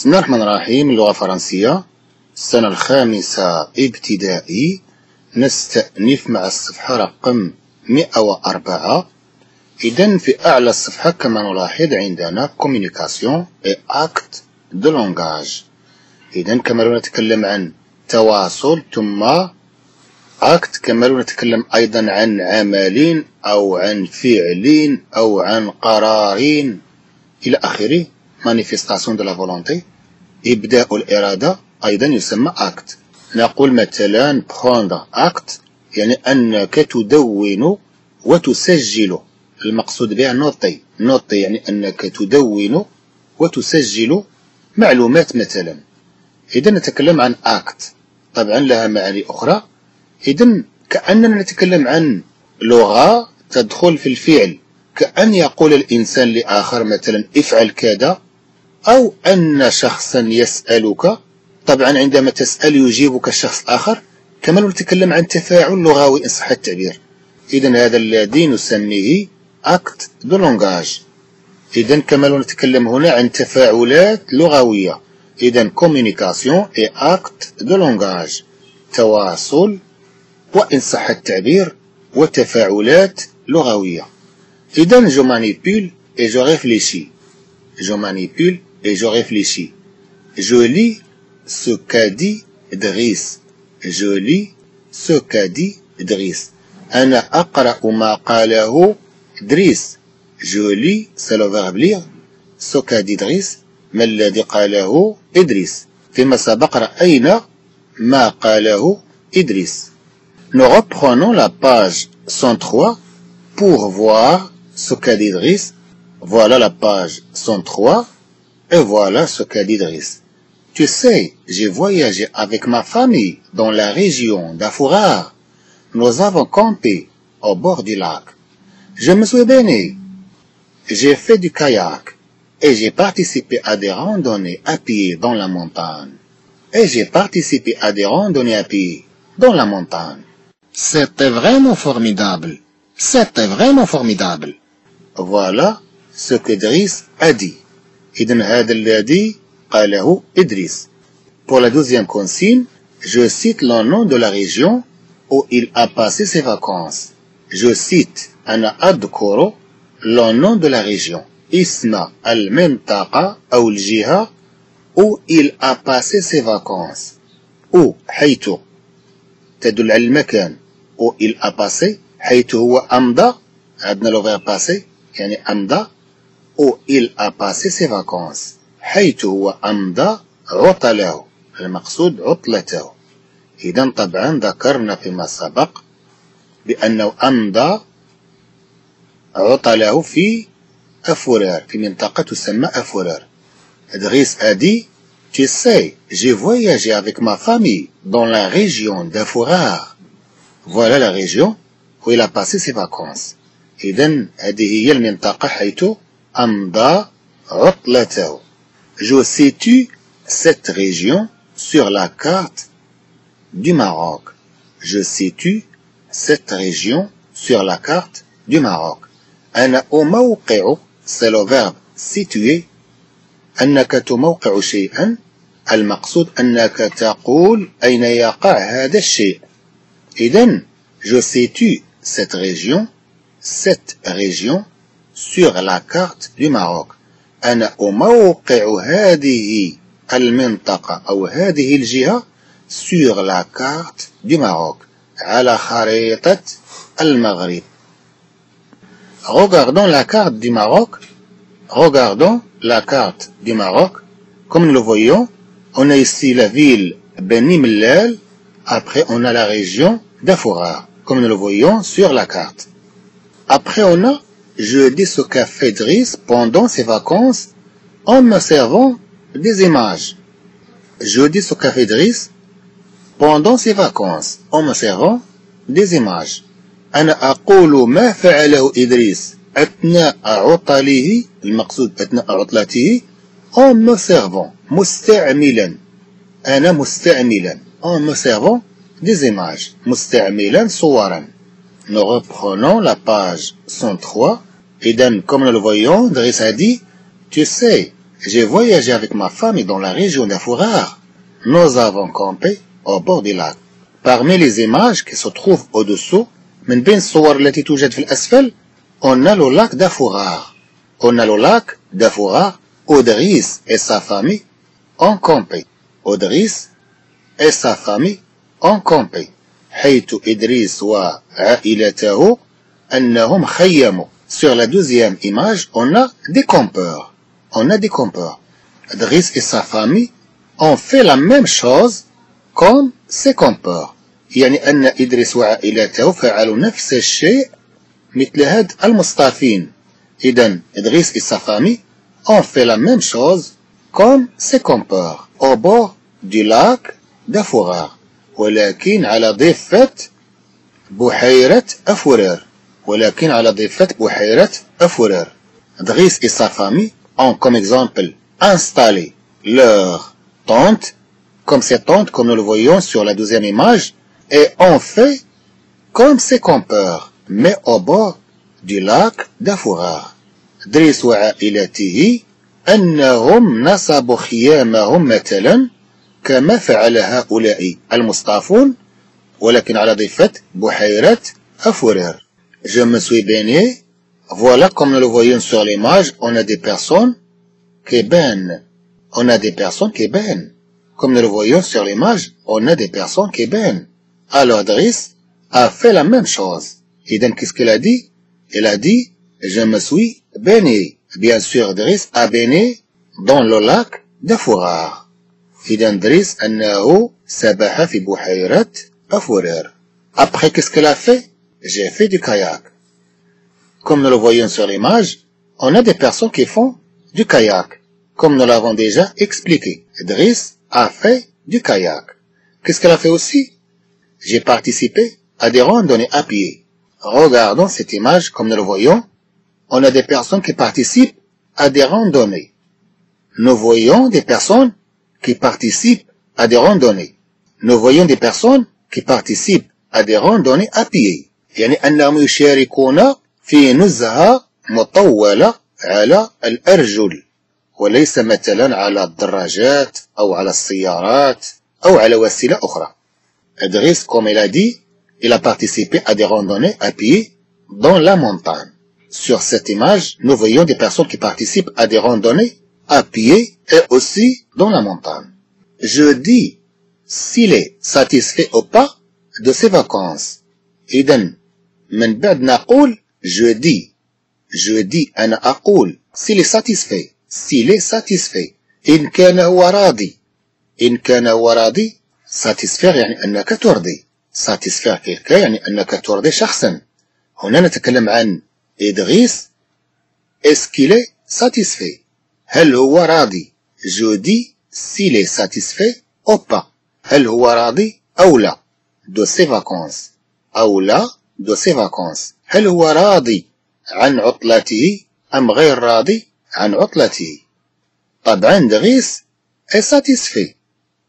بسم الله الرحمن الرحيم اللغة الفرنسية السنة الخامسة ابتدائي. نستأنف مع الصفحة رقم 104 إذا في أعلى الصفحة كما نلاحظ عندنا communication et acte de langage. إذا كما لو نتكلم عن تواصل ثم acte كما لو نتكلم أيضا عن عمل أو عن فعل أو عن قرار إلى آخره. Manifestation de la volonté إبداء الإرادة أيضا يسمى acte نقول مثلا prendre acte يعني أنك تدون وتسجل المقصود بها نوطي نوطي يعني أنك تدون وتسجل معلومات مثلا إذا نتكلم عن acte طبعا لها معاني أخرى إذا كأننا نتكلم عن لغة تدخل في الفعل كأن يقول الإنسان لآخر مثلا افعل كذا أو أن شخصا يسألك طبعا عندما تسأل يجيبك الشخص الآخر كما نتكلم عن تفاعل لغوي إن صح التعبير. إذا هذا الذي نسميه acte de langage إذا كما نتكلم هنا عن تفاعلات لغوية. إذا communication et acte de langage تواصل وإن صح التعبير وتفاعلات لغوية. إذا جو مانيبيل et je réfléchis. Je manipule et je réfléchis. Je lis ce qu'a dit Driss. Je lis ce qu'a dit Driss. أنا أقرأ ما قاله دريس. Je lis, c'est le verbe lire. Ce qu'a dit Driss. ما الذي قاله إدريس. فيما سبق رأينا ما قاله إدريس. Nous reprenons la page 103 pour voir ce qu'a dit Driss. Voilà la page 103 et voilà ce qu'a dit Driss. Tu sais, j'ai voyagé avec ma famille dans la région d'Afourard. Nous avons campé au bord du lac. Je me suis baigné. J'ai fait du kayak et j'ai participé à des randonnées à pied dans la montagne. Et j'ai participé à des randonnées à pied dans la montagne. C'était vraiment formidable. C'était vraiment formidable. Voilà ce que Driss a dit. إذن هذا الذي قاله إدريس. Pour la deuxième consigne, je cite le nom de la région où il a passé ses vacances. Je cite أنا أذكر le nom de la région. اسم المنطقة أو الجهة où il a passé ses vacances. où حيث تدل على المكان où il a passé حيث هو أمضى عندنا لو غير passé يعني أمضى أو il a passé ses vacances. حيث هو أمضى عطله. المقصود عطلته. إذا طبعا ذكرنا فيما سبق بأنه أمضى عطله في أفورير في منطقة تسمى أفورير. Driss a dit ici j'ai voyagé avec ma famille dans la région d'Afourar voilà la région où il a passé ses vacances إذا هذه هي المنطقة حيث أمضى عطلته. Je situe cette région sur la carte du Maroc. Je situe cette région sur la carte du Maroc. أنا أموقع c'est le verbe situer أنك تموقع شيئا المقصود أنك تقول أين يقع هذا الشيء إذا je situe cette région cette région sur la carte du Maroc أنا أموقع هذه المنطقة أو هذه الجهة sur la carte du Maroc على خريطة المغرب Regardons la carte du Maroc. Regardons la carte du Maroc. Comme nous le voyons, on a ici la ville Beni Mellal. Après, on a la région d'Afoura. Comme nous le voyons sur la carte. Après, on a je dis ce qu'a fait Driss pendant ses vacances en me servant des images. Je dis ce qu'a fait Driss pendant ses vacances en me servant des images. أنا أقول ما فعله إدريس أثناء عطله المقصود أثناء عطلته en me servant مستعملا أنا مستعملا en me servant des images مستعملا صورا Nous reprenons la page 103 إذا comme nous le voyons Driss a dit Tu sais, J'ai voyagé avec ma famille dans la région d'Afourard. Nous avons campé au bord du lac. Parmi les images qui se trouvent au-dessous, من بين الصور التي توجد في الأسفل on a le lac d'Afourard. On a le lac d'Afourard où Driss et sa famille ont campé. Driss et sa famille ont campé. حيث إدريس وعائلته أنهم خيموا. Sur la deuxième image, on a des campeurs. On a des campeurs. Driss et sa famille ont fait la même chose comme ses campeurs. يعني أن إدريس وعائلته فعلوا نفس الشيء مثل هاد المصطافين إذا إدريس et sa famille ont fait la même chose comme ses campeurs au bord du lac d'Afourar ولكن على ضفة بحيرة أفورير ولكن على ضفة بحيرة أفورير. Driss et sa famille ont comme exemple installé leur tente comme ces tentes comme nous le voyons sur la deuxième image et ont fait comme ces campeurs mais au bord du lac d'Afourar دريس وعائلته أنهم نصبوا خيامهم مثلا كما فعل هؤلاء المصطافون ولكن على ضفة بحيرة أفورير Je me suis baigné. Voilà comme nous le voyons sur l'image, on a des personnes qui baignent. On a des personnes qui baignent. Comme nous le voyons sur l'image, on a des personnes qui baignent. Alors Driss a fait la même chose. Et donc qu'est-ce qu'il a dit Il a dit, je me suis baigné. Bien sûr, Driss a baigné dans le lac d'Afourard. إذا دريس أنه سبح في بحيرة أفورير. Après, qu'est-ce qu'elle a fait J'ai fait du kayak. Comme nous le voyons sur l'image, on a des personnes qui font du kayak. Comme nous l'avons déjà expliqué. Driss a fait du kayak. Qu'est-ce qu'elle a fait aussi? J'ai participé à des randonnées à pied. Regardons cette image comme nous le voyons. On a des personnes qui participent à des randonnées. Nous voyons des personnes qui participent à des randonnées. Nous voyons des personnes qui participent à des randonnées à pied. يعني أنهم يشاركون في نزهة مطولة على الأرجل وليس مثلا على الدراجات أو على السيارات أو على وسيلة أخرى. Adris, comme il a dit, il a participé à des randonnées à pied dans la montagne. Sur cette image, nous voyons des personnes qui participent à des randonnées à pied et aussi dans la montagne. Je dis s'il est satisfait ou pas de ses vacances. إذا من بعد نقول جودي جودي أنا أقول. سيلي ساتيسفي سيلي ساتيسفي إن كان هو راضي. إن كان هو راضي satisfaire يعني أنك ترضي. satisfaire quelqu'un يعني أنك ترضي شخصا. هنا نتكلم عن ادريس est-ce qu'il est satisfait هل هو راضي؟ je dis s'il est satisfait ou pas هل هو راضي أو لا؟ de ses vacances أو لا de ses vacances هل هو راضي عن عطلته أم غير راضي عن عطلته؟ طبعا Driss est satisfait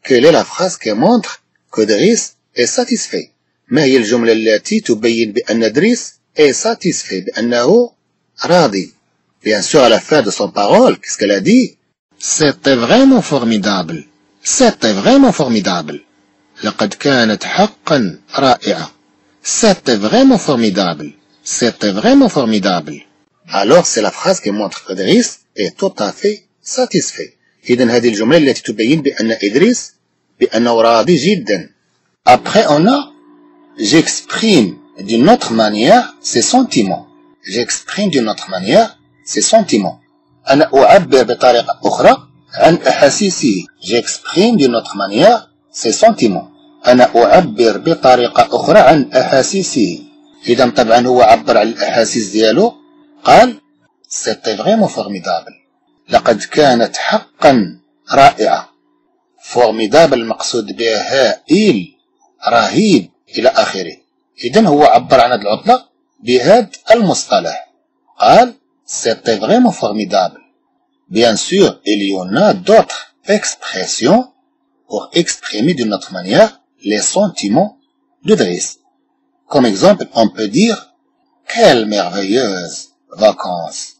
quelle est la phrase qui montre que Driss est satisfait ما هي الجملة التي تبين بأن دريس est satisfait بأنه راضي. bien sûr à la fin de son parole qu'est-ce qu'il a dit c'était vraiment formidable c'était vraiment formidable لقد كانت حقا رائعة. C'était vraiment formidable. C'était vraiment formidable. Alors, c'est la phrase qui montre que Driss est tout à fait satisfait. إذا هذه الجملة التي تبين بأن إدريس بأنه راضي جدا. Après, on a j'exprime d'une autre manière ses sentiments. J'exprime d'une autre manière ses sentiments. أنا أعبر بطريقة أخرى عن أحاسيسه. J'exprime d'une autre manière ses sentiments. أنا أعبر بطريقة أخرى عن أحاسيسه. إذا طبعا هو عبر عن الأحاسيس ديالو قال c'était vraiment formidable. لقد كانت حقا رائعة. formidable المقصود بها هائل رهيب إلى آخره. إذا هو عبر عن هذه العطلة بهذا المصطلح. قال C'était vraiment formidable. Bien sûr, il y en pour exprimer d'une autre manière les sentiments de Driss. Comme exemple, on peut dire Quelle merveilleuse vacances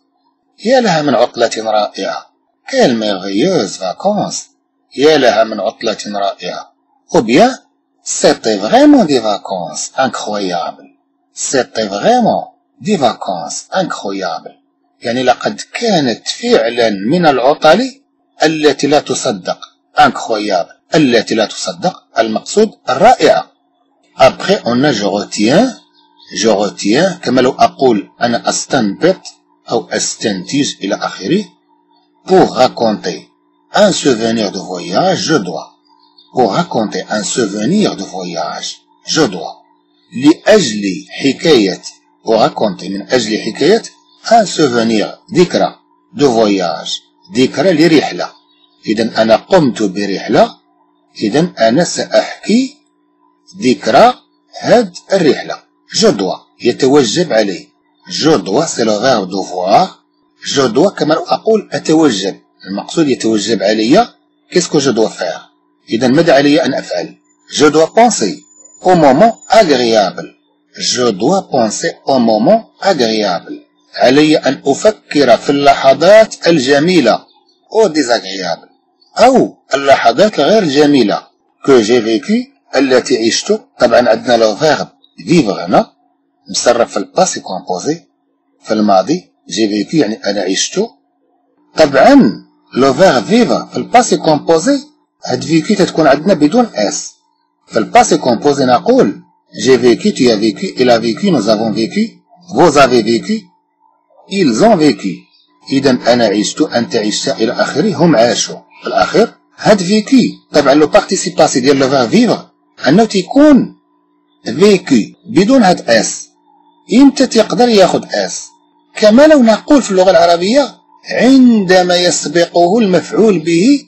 يا لها من عطلة رائعة كيل ميرفيوز فاكونس يا لها من عطلة رائعة ou bien c'était vraiment des vacances incroyables c'était vraiment des vacances incroyables يعني لقد كانت فعلا من العطل التي لا تصدق incroyable التي لا تصدق المقصود الرائعة. أبخي أنا جوغوتيان جوغوتيان كما لو أقول أنا أستنبط أو أستنتيج إلى آخره. Pour raconter un souvenir de voyage je dois. Pour raconter un souvenir de voyage je dois. لأجل حكاية pour raconter من أجل حكاية un souvenir ذكرى. De voyage ذكرى لرحلة. إذن أنا قمت برحلة إذا أنا سأحكي ذكرى هاد الرحلة. je dois يتوجب عليه je dois c'est le verbe devoir je dois كما أقول أتوجب. المقصود يتوجب علي. qu'est-ce que je dois faire إذا ماذا علي أن أفعل؟ je dois penser au moment agréable. Je dois penser au moment agréable. علي أن أفكر في اللحظات الجميلة. ou désagréable أو اللحظات غير جميلة. que j'ai vécu التي عشت طبعا عندنا le verbe vivre هنا مصرف في ال passé composé في الماضي j'ai vécu يعني أنا عشت. طبعا le verbe vivre في ال passé composé هاد vécu تتكون عندنا بدون s في ال passé composé نقول j'ai vécu il a vécu nous avons vécu vous avez vécu ils ont vécu. إذا أنا عشت أنت عشت إلى آخره هم عاشوا. في الأخير هاد vécu طبعا le participe passé ديال le verbe vivre أنه تيكون vécu بدون هاد s إمتى تقدر ياخد s كما لو نقول في اللغة العربية عندما يسبقه المفعول به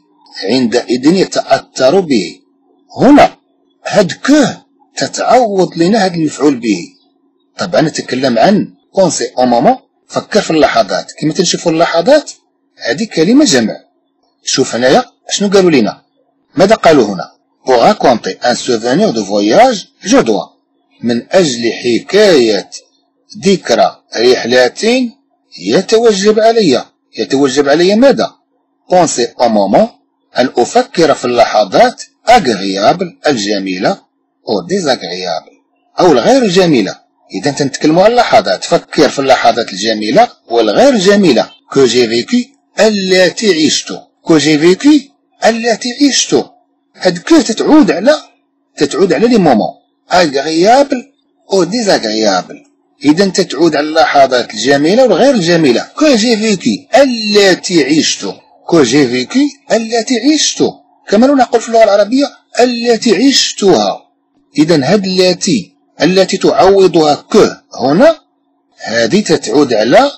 عندئذ يتأثر به. هنا هاد كه تتعوض لنا هاد المفعول به. طبعا نتكلم عن كونسي أو مومون فكر في اللحظات. كما تنشوفوا اللحظات هذه كلمة جمع. شوف هنايا شنو قالوا لنا ماذا قالوا هنا؟ Pour raconter un souvenir de voyage je dois. من أجل حكاية ذكرى رحلات يتوجب علي. يتوجب علي ماذا؟ Penser au moment أن أفكر في اللحظات agréable الجميلة أو désagréable أو الغير جميلة. إذا تنتكلموا على اللحظات فكر في اللحظات الجميلة والغير جميلة. que j'ai vécu التي عشت que j'ai vécu التي عشت هاد que تتعود على تتعود على les moments. agréables ou désagréables اذا تتعود على اللحظات الجميلة والغير الجميلة. que j'ai vécu التي عشت que j'ai vécu التي عشت كما نقول في اللغة العربية التي عشتها اذا هاد التي التي تعوضها que هنا هذه تتعود على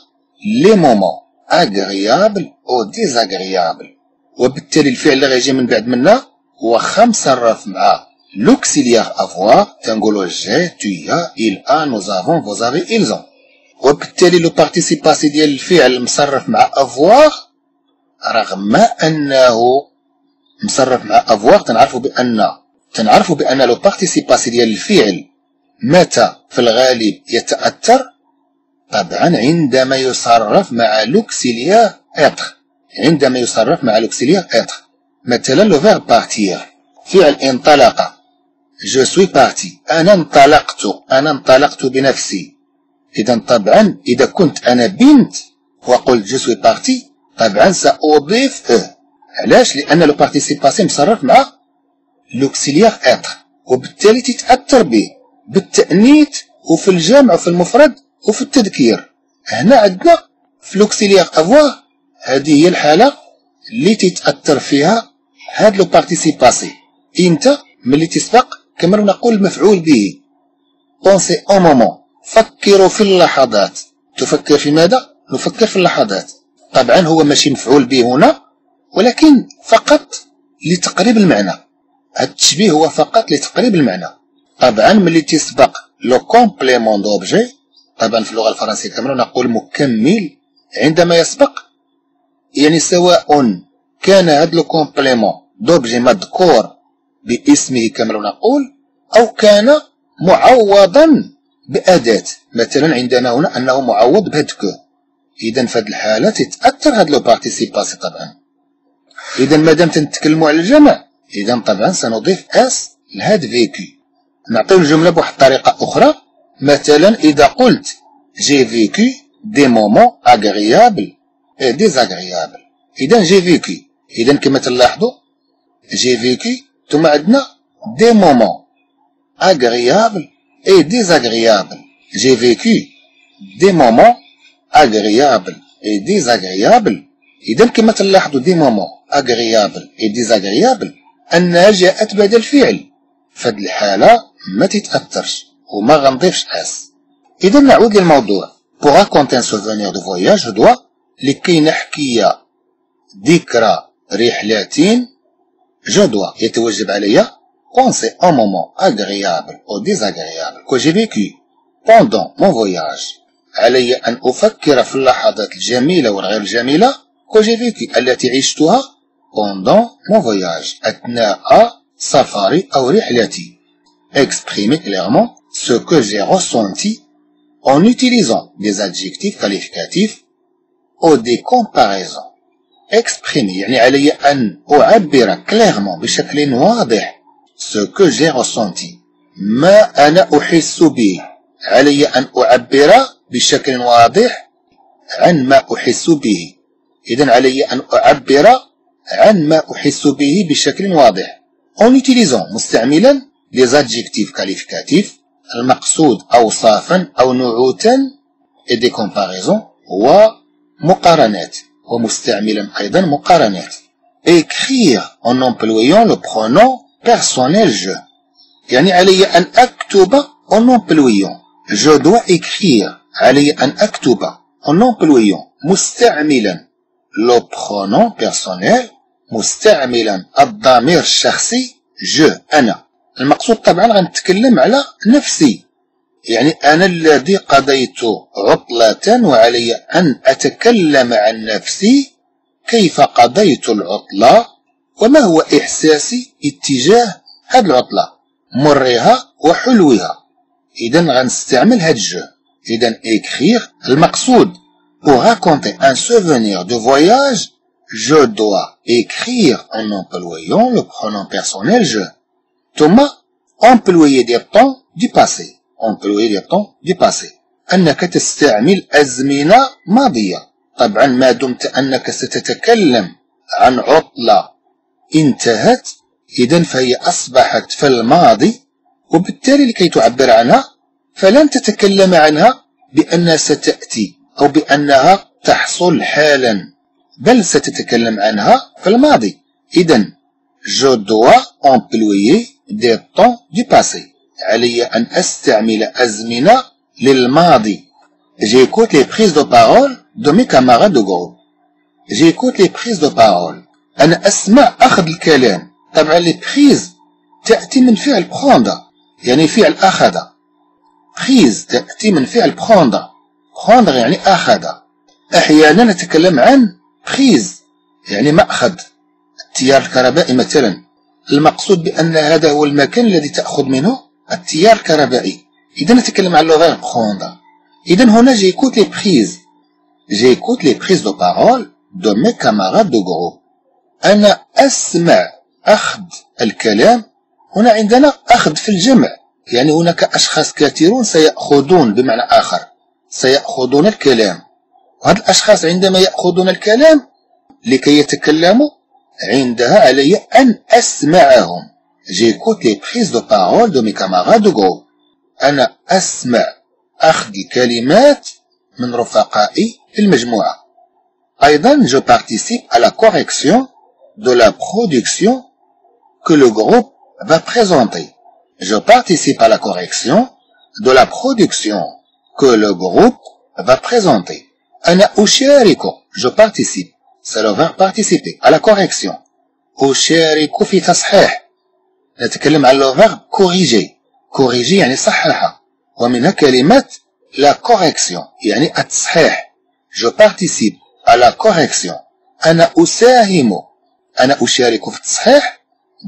les moments. agréables ou désagréables وبالتالي الفعل اللي غيجي من بعد منا واخا مصرف مع l'auxiliaire avoir تنقولو j'ai il a nous avons vous avez ils ont. وبالتالي le participe passé ديال الفعل مصرف مع avoir رغم أنه مصرف مع avoir تنعرفوا بأن تنعرفوا بأن le participe passé ديال الفعل متى في الغالب يتأثر؟ طبعا عندما يصرف مع l'auxiliaire être عندما يصرف مع l'auxiliaire être مثلا le verbe partir فعل انطلق. je suis parti أنا انطلقت. أنا انطلقت بنفسي. إذا طبعا إذا كنت أنا بنت وقلت je suis partie طبعا سأضيف e علاش؟ لأن le participe passé مصرف مع l'auxiliaire être وبالتالي تتأثر به. بالتأنيث وفي الجمع وفي المفرد وفي التذكير. هنا عندنا في l'auxiliaire avoir هذه هي الحالة اللي تتأثر فيها هاد le participe passé إمتى ملي تسبق كما نقول المفعول به. penser aux moments فكروا في اللحظات. تفكر في ماذا؟ نفكر في اللحظات. طبعا هو ماشي مفعول به هنا ولكن فقط لتقريب المعنى. هاد التشبيه هو فقط لتقريب المعنى. طبعا ملي تسبق le complément d'objet طبعا في اللغة الفرنسية كما نقول مكمل عندما يسبق يعني سواء كان هذا le complément d'objet مذكور باسمه كما نقول أو كان معوضا بأداة. مثلا عندنا هنا أنه معوض بهاد que إذا في هذه الحالة تتأثر هاد le participe passé طبعا. إذا مادام تنتكلموا على الجمع إذا طبعا سنضيف s لهاد vécu نعطيو الجملة بواحد الطريقة أخرى. مثلا إذا قلت j'ai vécu des moments agréables et désagréables إذا j'ai vécu إذا كما تلاحظوا j'ai vécu ثم عندنا des moments. agréables et désagréables j'ai vécu des moments agréables et désagréables إذا كما تلاحظوا des moments agréables et désagréables أنها جاءت بعد الفعل. فهاد الحالة ما تتأثرش وما غنضيفش s إذا نعود للموضوع. Pour raconter un souvenir de voyage je dois لكي نحكي ذكرى رحلاتين جدوى. يتوجب عليا penser aux moments agréables ou désagréables que j'ai vécus pendant mon voyage علي أن أفكر في اللحظات الجميلة والغير جميله que j'ai vécus التي عشتها pendant mon voyage أثناء سفري أو رحلتي. exprimer clairement ce que j'ai ressenti en utilisant des adjectifs qualificatifs ou des comparaisons. Exprimer يعني علي أن أعبر clairement بشكل واضح ce que j'ai ressenti. ما أنا أحس به؟ علي أن أعبر بشكل واضح عن ما أحس به. إذا علي أن أعبر عن ما أحس به بشكل واضح. En utilisant مستعملا les adjectifs qualificatifs المقصود أوصافا أو نعوتا et des comparaisons ومقارنات ومستعملا أيضا مقارنات. Écrire en employant le pronom personnel je. يعني علي أن أكتب en employant. Je dois écrire. علي أن أكتب en employant. مستعملا. Le pronom personnel. مستعملا. الضمير الشخصي. جو أنا. المقصود طبعا غنتكلم على نفسي. يعني أنا الذي قضيت عطلة وعلي أن أتكلم عن نفسي كيف قضيت العطلة وما هو إحساسي اتجاه هذه العطلة مرها وحلوها إذا غنستعمل هاد الجو إذا إكخير المقصود pour raconter un souvenir de voyage je dois écrire en employant le pronom personnel je. Thomas, employer des temps du passé. Employer des temps du passé. أنك تستعمل أزمنة ماضية. طبعا ما دمت أنك ستتكلم عن عطلة انتهت إذا فهي أصبحت في الماضي وبالتالي لكي تعبر عنها فلن تتكلم عنها بأنها ستأتي أو بأنها تحصل حالا بل ستتكلم عنها في الماضي إذا je dois employer des temps du passé علي أن أستعمل أزمنة للماضي. j'écoute les prises de parole de mes camarades de groupe j'écoute les prises de parole أنا أسمع أخذ الكلام. طبعا les prises تأتي من فعل prendre يعني فعل أخذ. prise تأتي من فعل prendre prendre يعني أخذ. أحيانا نتكلم عن prise يعني مأخذ. التيار الكهربائي مثلا. المقصود بأن هذا هو المكان الذي تأخذ منه. التيار الكهربائي إذا نتكلم عن لغة prendre إذا هنا j'écoute les prises j'écoute les prises de parole de mes camarades de groupe أنا أسمع أخذ الكلام. هنا عندنا أخذ في الجمع. يعني هناك أشخاص كثيرون سيأخذون بمعنى آخر. سيأخذون الكلام. وهاد الأشخاص عندما يأخذون الكلام لكي يتكلموا عندها علي أن أسمعهم جيكوت لي بريز دو بارول دو مي كاماراد دو غروب أنا أسمع أخذ كلمات من رفقائي في المجموعة أيضا جو بارتيسيب à la correction de la production que le groupe va présenter. Je participe à la correction de la production que le groupe va présenter. أنا أشارك je participe c'est le verbe participer à la correction أشارك في تصحيح نتكلم le verbe corriger. Corriger يعني صححها. ومنها كلمة la correction يعني التصحيح. Participe à la correction. أنا أساهم. أنا أشارك في التصحيح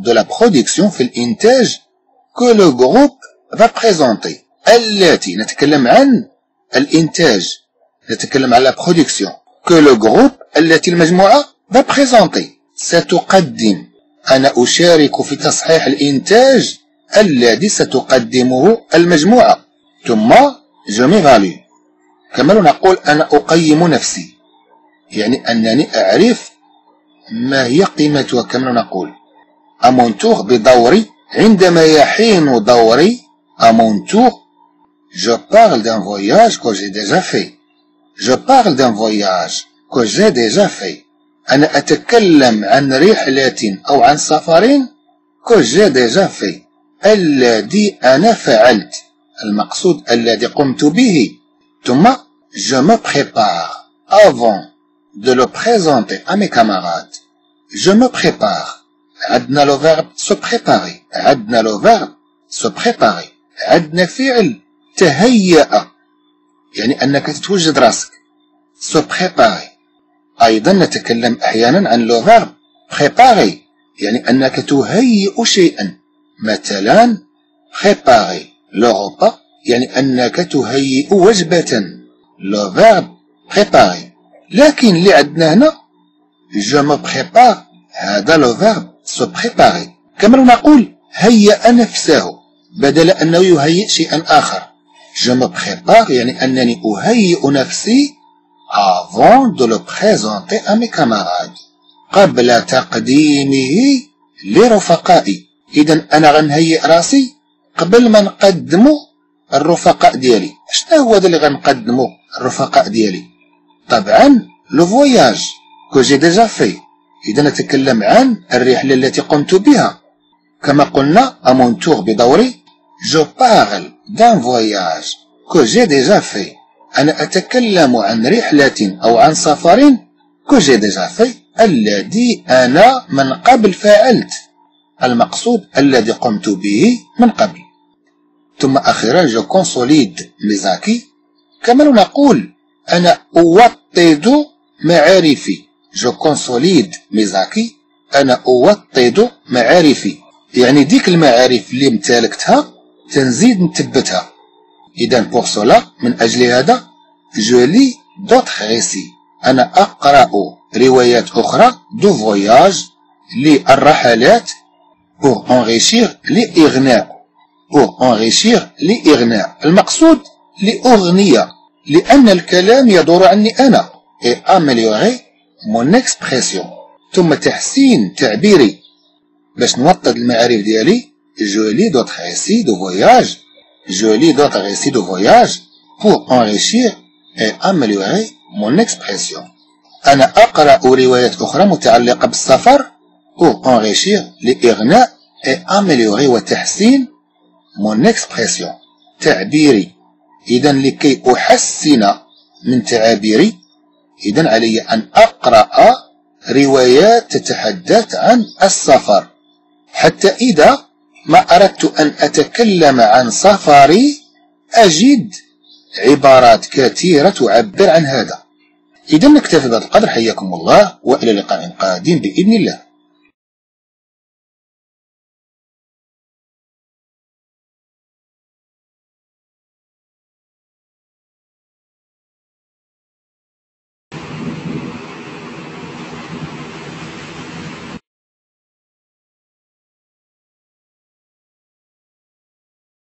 de la production في الإنتاج le groupe va présenter. التي نتكلم عن الإنتاج. نتكلم على production que le groupe التي المجموعة présenter. ستقدم أنا أشارك في تصحيح الإنتاج الذي ستقدمه المجموعة. ثم je m'évalue كما نقول أنا أقيم نفسي. يعني أنني أعرف ما هي قيمتها كما نقول. à mon tour بدوري عندما يحين دوري à mon tour je parle d'un voyage que j'ai déjà fait. Je parle d'un voyage que j'ai déjà fait. أنا أتكلم عن رحله أو عن سفر que j'ai déjà fait. الذي أنا فعلت. المقصود الذي قمت به. ثم je me prépare avant de le présenter à mes camarades je me prépare عندنا le verbe se préparer عندنا le verbe se préparer عندنا فعل تهيأ. يعني أنك تتوجد راسك. se préparer أيضا نتكلم أحيانا عن le verbe préparer يعني أنك تهيئ شيئا. مثلا le repas يعني أنك تهيئ وجبة. le verbe préparer لكن اللي عندنا هنا je me prépare. هذا لو verbe se préparer كما نقول هيأ نفسه بدل أنه يهيئ شيئا آخر. je me prépare يعني أنني أهيئ نفسي avant de le présenter à mes camarades. قبل تقديمه لرفقائي. إذا أنا غنهيئ راسي قبل ما نقدمو الرفقاء ديالي. شنو هو اللي غنقدمو الرفقاء ديالي؟ طبعا le voyage que j'ai déjà fait إذا نتكلم عن الرحلة التي قمت بها. كما قلنا à mon tour بدوري je parle d'un voyage que j'ai déjà fait أنا أتكلم عن رحلة أو عن سفر que j'ai déjà fait الذي أنا من قبل فعلت. المقصود الذي قمت به من قبل. ثم أخيرا je consolide mes acquis كما نقول أنا أوطد معارفي. je consolide mes acquis أنا أوطد معارفي. يعني ديك المعارف اللي امتلكتها تنزيد نثبتها. إذا pour cela من أجل هذا je lis d'autres récits أنا أقرأ روايات أخرى دو فواياج للرحلات pour enrichir لإغناء pour enrichir لإغناء المقصود لأغنية لأن الكلام يدور عني أنا. Et améliorer mon expression. ثم تحسين تعبيري. باش نوطد المعارف ديالي je lis d'autres récits de voyage. Je d'autres récits de voyage pour enrichir et améliorer mon expression. أنا أقرأ روايات أخرى متعلقة بالسفر pour enrichir لإغناء et améliorer وتحسين mon expression. تعبيري. إذا لكي أحسن من تعابيري إذا علي أن أقرأ روايات تتحدث عن السفر. حتى إذا ما أردت أن أتكلم عن سفري أجد عبارات كثيرة تعبر عن هذا. إذا نكتفي بهذا القدر حياكم الله وإلى لقاء قادم بإذن الله.